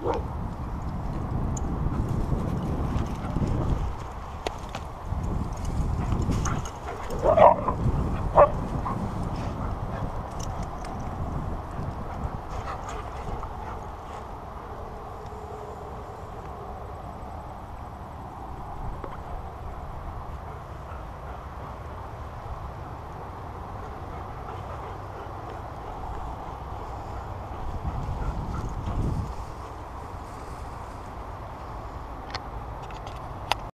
Whoa.